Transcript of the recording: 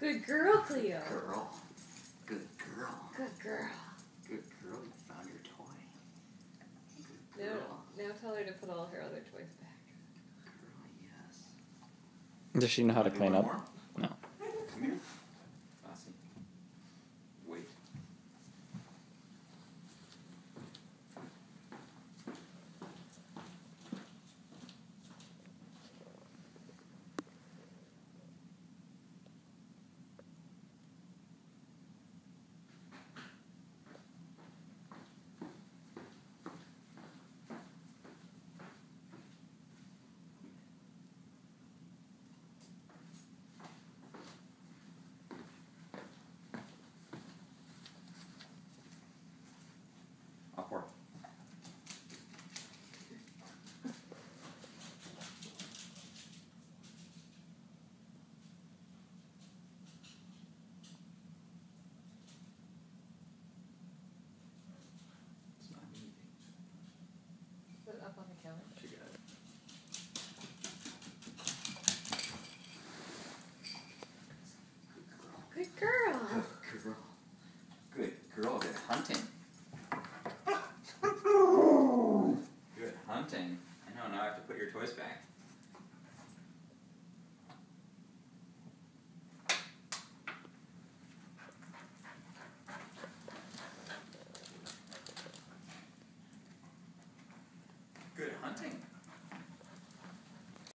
Good girl, Cleo. Girl. Good girl. Good girl. Good girl. You found your toy. Good Now, girl. now tell her to put all her other toys back. Girl, yes. Does she know how to clean up? more? Awkward. It's not easy. Put it up on the counter. She got it. Good girl. Good girl. Good girl. Good hunting. now I have to put your toys back. Good hunting.